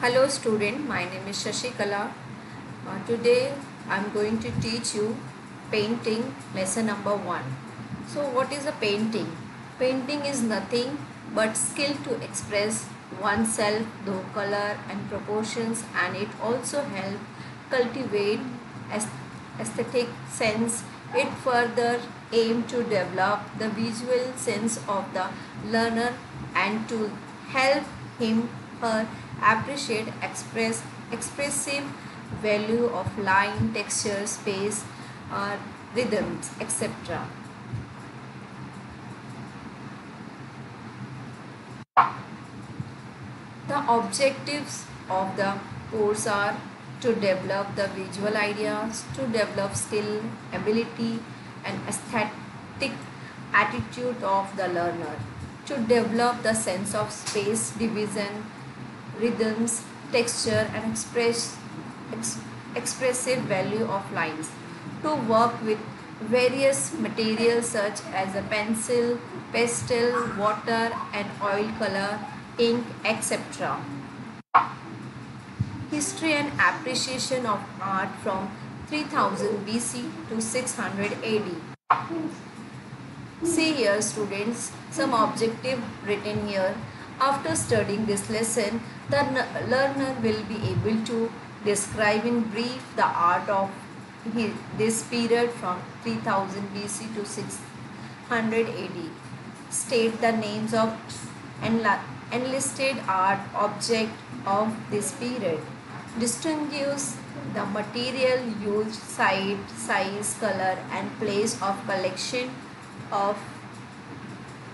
Hello student, my name is Shashikala. Uh, today I am going to teach you painting lesson number 1. So what is a painting? Painting is nothing but skill to express oneself through color and proportions and it also help cultivate aesthetic sense. It further aim to develop the visual sense of the learner and to help him her appreciate express expressive value of line texture space uh, rhythms etc the objectives of the course are to develop the visual ideas to develop skill ability and aesthetic attitude of the learner to develop the sense of space division rhythms, texture and express, ex, expressive value of lines. To work with various materials such as a pencil, pastel, water and oil color, ink, etc. History and appreciation of art from 3000 BC to 600 AD. See here students, some objective written here after studying this lesson, the learner will be able to describe in brief the art of this period from 3000 BC to 600 AD. State the names of enlisted art object of this period. Distinguish the material used, site, size, color and place of collection of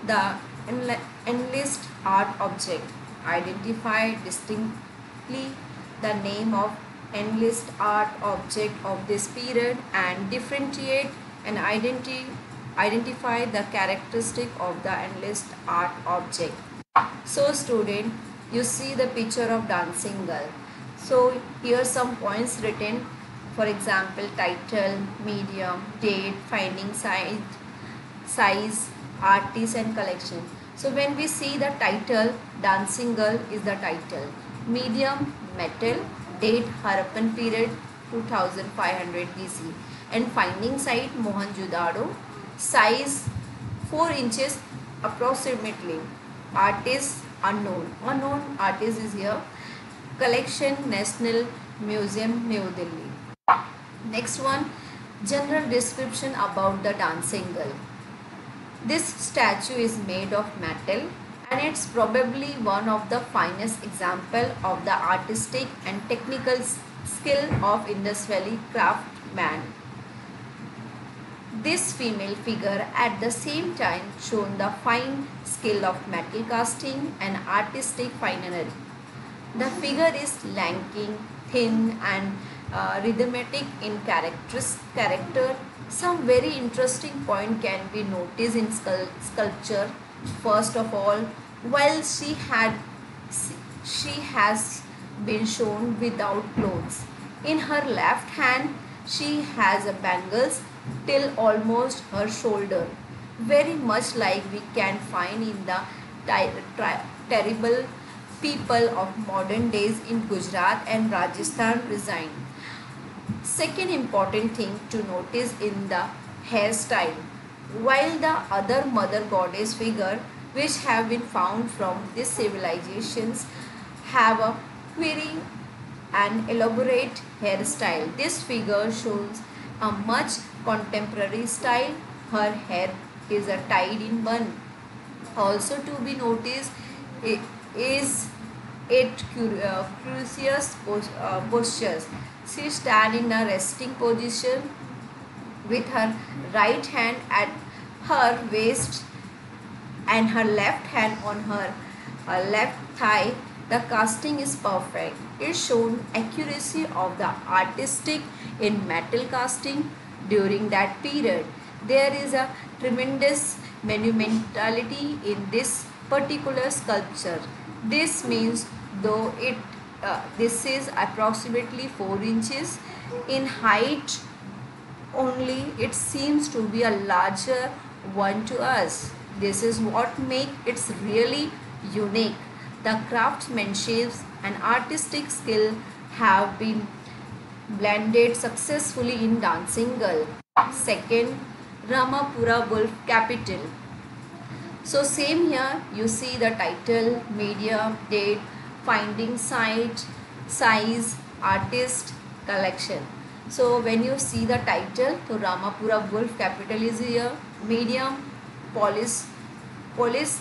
the enlist art object. Identify distinctly the name of enlist art object of this period and differentiate and identi identify the characteristic of the enlist art object. So student, you see the picture of dancing girl. So here some points written for example title, medium, date, finding site, size, artist and collection. So when we see the title, Dancing Girl is the title. Medium, metal, date, Harappan period, 2500 BC. And finding site, Mohenjo-daro. Size, 4 inches approximately. Artist, unknown. Unknown artist is here. Collection, National Museum, New Delhi. Next one, general description about the dancing girl. This statue is made of metal and it's probably one of the finest example of the artistic and technical skill of Indus Valley craftsman. This female figure at the same time shown the fine skill of metal casting and artistic finery. The figure is lanky, thin and uh, rhythmic in character some very interesting point can be noticed in sculpture. First of all, while she had she has been shown without clothes. In her left hand, she has a bangles till almost her shoulder, very much like we can find in the terrible people of modern days in Gujarat and Rajasthan resigned. Second important thing to notice in the hairstyle. While the other mother goddess figure which have been found from these civilizations have a very and elaborate hairstyle. This figure shows a much contemporary style. Her hair is a tied in bun. Also to be noticed is it uh, curious uh, postures. She stands in a resting position with her right hand at her waist and her left hand on her uh, left thigh. The casting is perfect. It shown accuracy of the artistic in metal casting during that period. There is a tremendous monumentality in this particular sculpture. This means though it uh, this is approximately 4 inches in height only it seems to be a larger one to us this is what make it's really unique the craftsmanship and artistic skill have been blended successfully in Dancing Girl. Second, Ramapura Wolf Capital. So same here you see the title, medium, date, finding site, size, artist, collection. So when you see the title, so Ramapura Wolf Capital is here, medium, polish, polish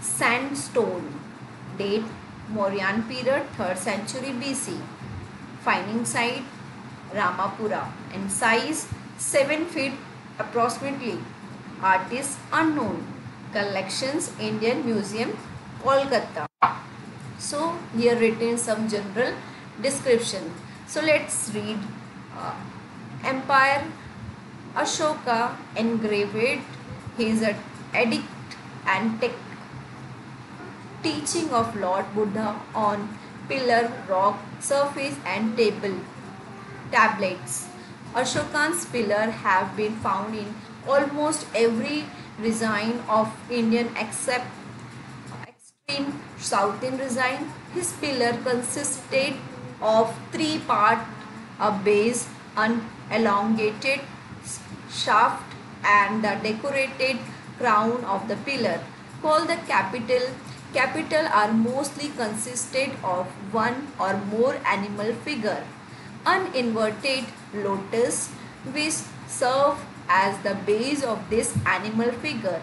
sandstone, date, Mauryan period, 3rd century BC, finding site, Ramapura and size 7 feet approximately, artist unknown, collections Indian Museum, Kolkata. So here written some general description. So let's read uh, Empire Ashoka engraved his edict and teaching of Lord Buddha on pillar, rock, surface and table tablets. Ashokan's pillar have been found in almost every design of Indian except extreme southern design. His pillar consisted of three part, a base, an elongated shaft and the decorated crown of the pillar. Called the capital, capital are mostly consisted of one or more animal figure. An inverted lotus which serve as the base of this animal figure.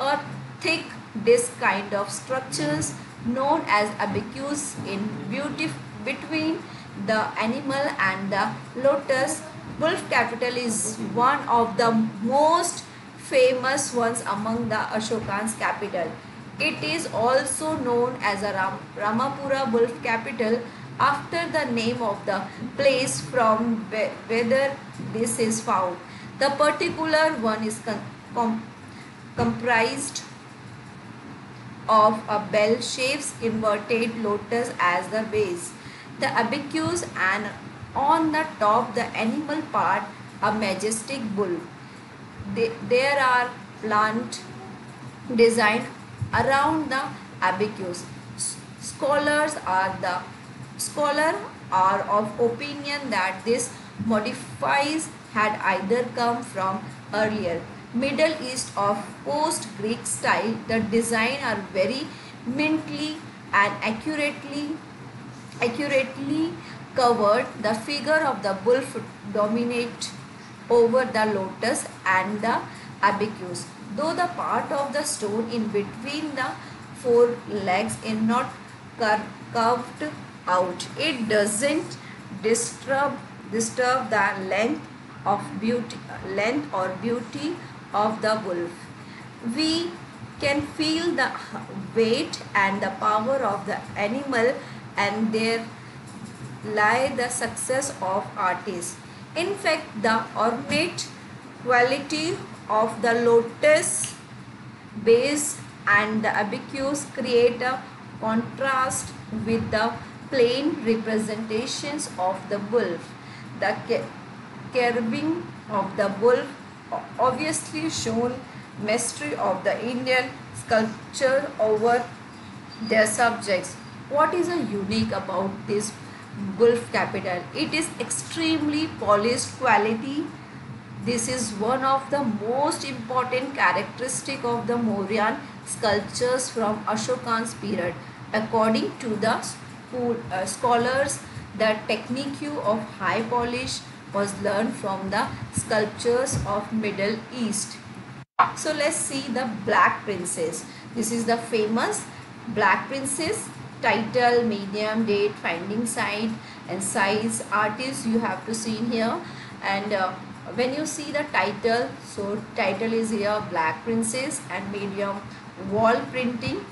A thick disc kind of structures known as abacus in beauty between the animal and the lotus. Wolf capital is one of the most famous ones among the Ashokan's capital. It is also known as a Ram Ramapura wolf capital after the name of the place from whether this is found. The particular one is com com comprised of a bell-shaped inverted lotus as the base. The abacus and on the top the animal part a majestic bull. There are plant designed around the abacus. Scholars are the scholar are of opinion that this modifies had either come from earlier Middle East of post-Greek style. The design are very mintly and accurately accurately covered. The figure of the bull dominate over the lotus and the abacus. Though the part of the stone in between the four legs is not curved out, it doesn't disturb disturb the length of beauty length or beauty of the wolf. We can feel the weight and the power of the animal and there lie the success of artists. In fact, the ornate quality of the lotus base and the abacus create a contrast with the plain representations of the wolf. The carving of the wolf obviously shown mastery of the Indian sculpture over their subjects. What is a unique about this Gulf capital? It is extremely polished quality. This is one of the most important characteristic of the Mauryan sculptures from Ashokan's period. According to the school, uh, scholars, the technique of high polish was learned from the sculptures of Middle East. So let's see the Black Princess. This is the famous Black Princess title, medium, date, finding site and size. Artist you have to see in here and uh, when you see the title, so title is here Black Princess and medium wall printing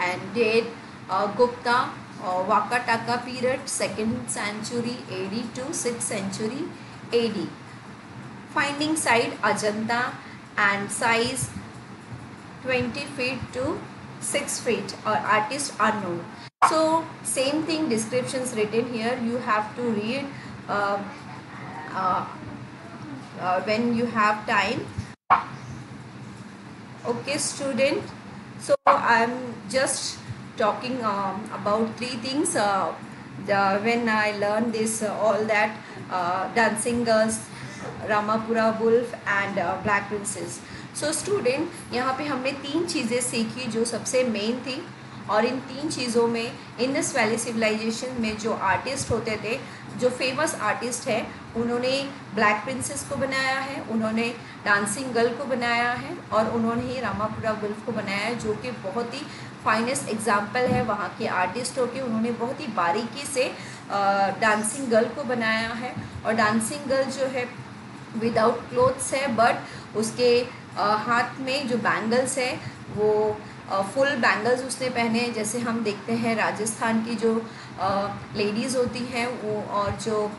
and date uh, Gupta uh, Vakataka period 2nd century AD to 6th century AD. Finding site Ajanta and size 20 feet to 6 feet or artist unknown. So same thing descriptions written here you have to read uh, uh, uh, when you have time. Okay student so I'm just talking um, about three things uh, the, when I learned this uh, all that uh, dancing girls Ramapura wolf and black princess so student यहाँ पे हमने तीन चीज़ें सीखी जो सबसे main थी और इन तीन चीज़ों में इंडस वैली सिविलाइजेशन में जो आर्टिस्ट होते थे जो फ़ेमस आर्टिस्ट है उन्होंने ब्लैक प्रिंसेस को बनाया है उन्होंने डांसिंग गर्ल को बनाया है और उन्होंने ही रामापुरा वुल्फ को बनाया है जो कि बहुत ही फाइनेस्ट एग्ज़ाम्पल है वहाँ के आर्टिस्टों के उन्होंने बहुत ही बारीकी से डांसिंग गर्ल को बनाया है। और डांसिंग गर्ल जो है विदाउट क्लोथ्स है बट उसके हाथ में जो बैंगल्स है, वो फुल बैंगल्स उसने पहने हैं। जैसे हम देखते हैं राजस्थान की जो लेडीज़ होती हैं, वो और जो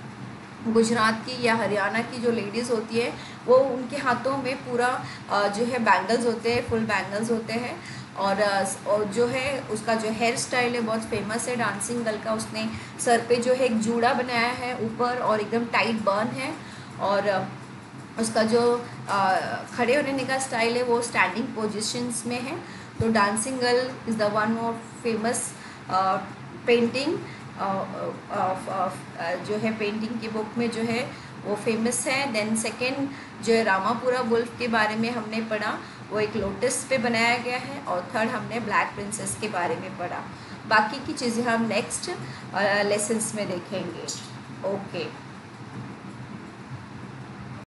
गुजरात की या हरियाणा की जो लेडीज़ होती है, वो उनके हाथों में पूरा जो है बैंगल्स होते हैं फुल बैंगल्स होते हैं। और, और जो है उसका जो हेयर स्टाइल है बहुत फ़ेमस है डांसिंग गर्ल का उसने सर पे जो है एक जूड़ा बनाया है ऊपर और एकदम टाइट बर्न है और उसका जो खड़े होने का स्टाइल है वो स्टैंडिंग पोजिशंस में है। तो dancing girl is the one more famous painting जो है पेंटिंग की बुक में जो है वो फ़ेमस है। देन सेकेंड जो है रामापुरा वुल्फ के बारे में हमने पढ़ा। वो एक लोटस पे बनाया गया है और थर्ड हमने ब्लैक प्रिंसेस के बारे में पढ़ा बाकी की चीज़ें हम नेक्स्ट लेसन्स में देखेंगे ओके okay.